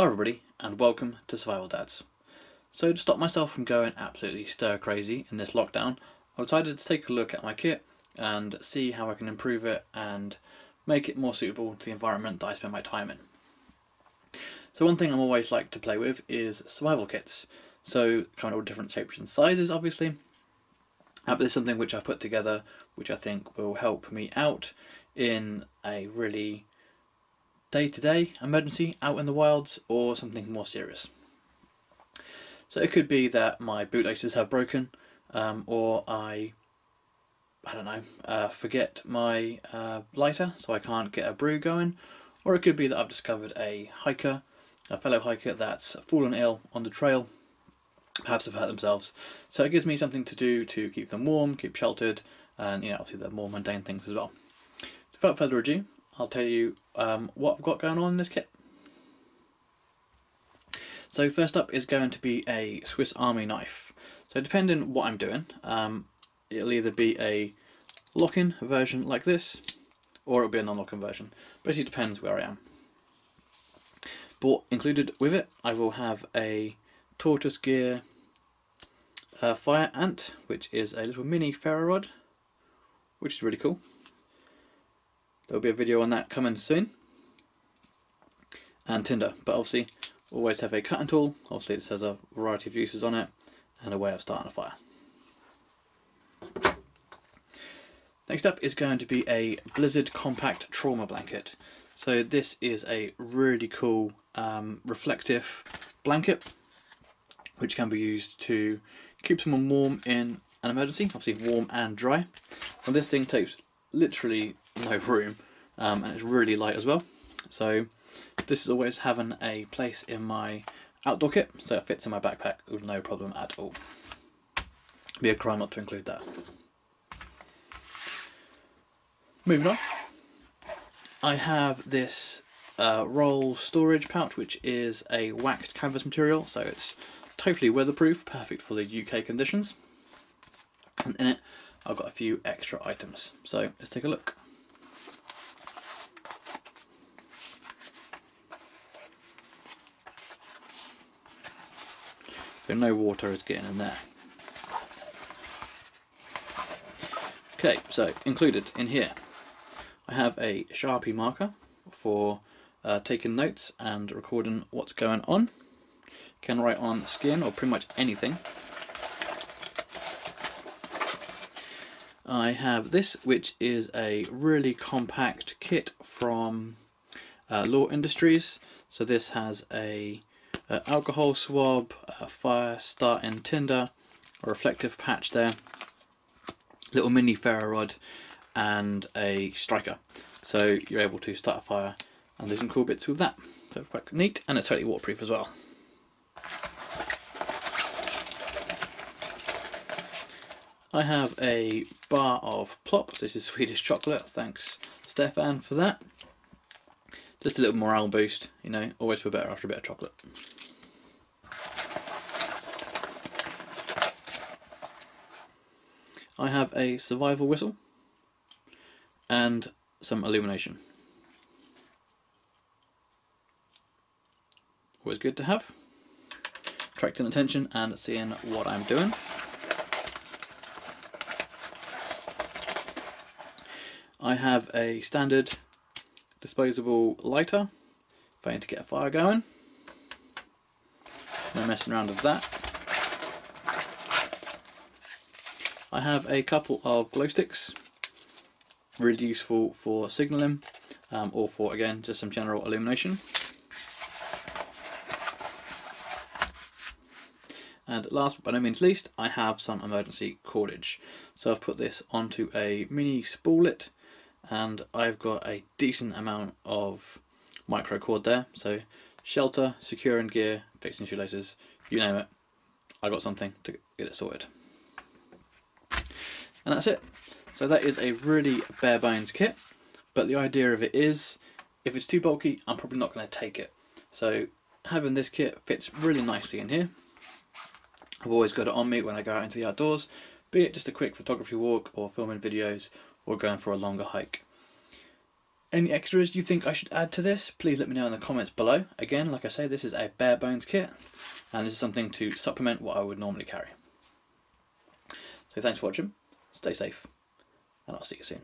Hi everybody and welcome to Survival Dads. So to stop myself from going absolutely stir crazy in this lockdown, I decided to take a look at my kit and see how I can improve it and make it more suitable to the environment that I spend my time in. So one thing I'm always like to play with is survival kits. So kind of all different shapes and sizes obviously. Uh, but this is something which I put together which I think will help me out in a really day-to-day emergency out in the wilds or something more serious. So it could be that my bootlaces have broken um, or I, I don't know, uh, forget my uh, lighter so I can't get a brew going or it could be that I've discovered a hiker, a fellow hiker that's fallen ill on the trail perhaps have hurt themselves. So it gives me something to do to keep them warm, keep sheltered, and you know, obviously the more mundane things as well. Without further ado, I'll tell you um, what I've got going on in this kit. So first up is going to be a Swiss Army knife. So depending what I'm doing, um, it'll either be a lock-in version like this, or it'll be a non-lock-in version. Basically depends where I am. But included with it, I will have a tortoise gear uh, fire ant, which is a little mini ferro rod, which is really cool. There'll be a video on that coming soon. And tinder, but obviously always have a cutting tool. Obviously this has a variety of uses on it and a way of starting a fire. Next up is going to be a Blizzard Compact Trauma Blanket. So this is a really cool um, reflective blanket which can be used to keep someone warm in an emergency, obviously warm and dry. And this thing takes literally no room um, and it's really light as well. So this is always having a place in my outdoor kit, so it fits in my backpack with no problem at all. Be a crime not to include that. Moving on, I have this uh, roll storage pouch, which is a waxed canvas material, so it's totally weatherproof, perfect for the UK conditions. And in it, I've got a few extra items. So let's take a look. So no water is getting in there. Okay, so included in here, I have a Sharpie marker for uh, taking notes and recording what's going on. Can write on skin or pretty much anything. I have this, which is a really compact kit from uh, Law Industries. So this has a uh, alcohol swab, a fire starting tinder, a reflective patch there, little mini ferro rod, and a striker. So you're able to start a fire and there's some cool bits with that. So quite neat and it's totally waterproof as well. I have a bar of Plopps. This is Swedish chocolate. Thanks, Stefan, for that. Just a little morale boost, you know, always feel better after a bit of chocolate. I have a survival whistle and some illumination. Always good to have. Attracting attention and seeing what I'm doing. I have a standard disposable lighter if I need to get a fire going. No messing around with that. I have a couple of glow sticks, really useful for signalling um, or for again just some general illumination. And last but by no means least, I have some emergency cordage. So I've put this onto a mini spoolet and I've got a decent amount of micro cord there. So shelter, securing gear, fixing shoelaces, you name it. I got something to get it sorted. And that's it. So that is a really bare bones kit, but the idea of it is, if it's too bulky, I'm probably not going to take it. So having this kit fits really nicely in here. I've always got it on me when I go out into the outdoors, be it just a quick photography walk or filming videos or going for a longer hike. Any extras you think I should add to this, please let me know in the comments below. Again, like I say, this is a bare bones kit, and this is something to supplement what I would normally carry. So thanks for watching, stay safe, and I'll see you soon.